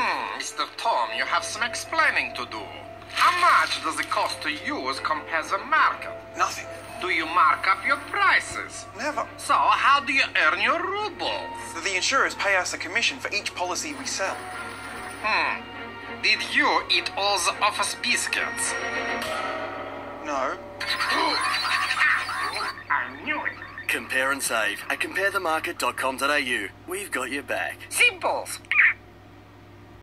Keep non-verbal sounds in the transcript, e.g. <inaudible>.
Hmm, Mr. Tom, you have some explaining to do. How much does it cost to use Compare the Market? Nothing. Do you mark up your prices? Never. So, how do you earn your rubles? The insurers pay us a commission for each policy we sell. Hmm. Did you eat all the office biscuits? No. <gasps> I knew it. Compare and save at comparethemarket.com.au. We've got your back. Simples.